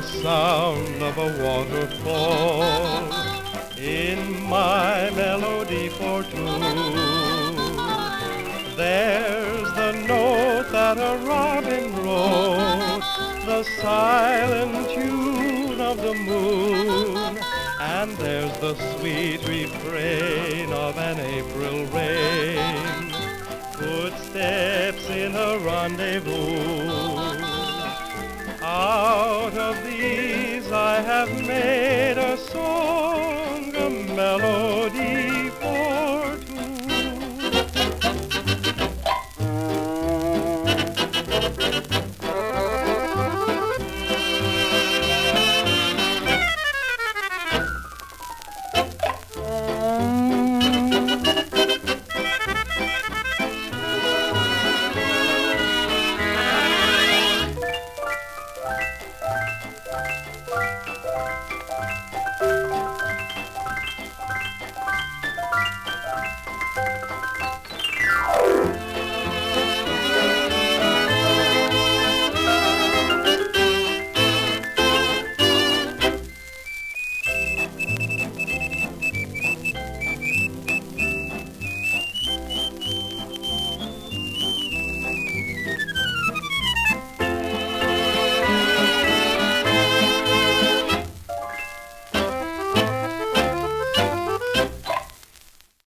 the sound of a waterfall in my melody for two. There's the note that a robin wrote, the silent tune of the moon, and there's the sweet refrain of an April rain. Footsteps in a rendezvous have made a song, a melody.